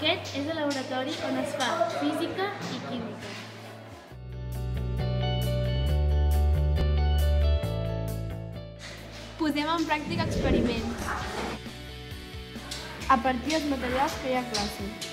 Aquest és el laboratori on es fa física i química. Posem en pràctica experiments a partir dels materials que hi ha a classe.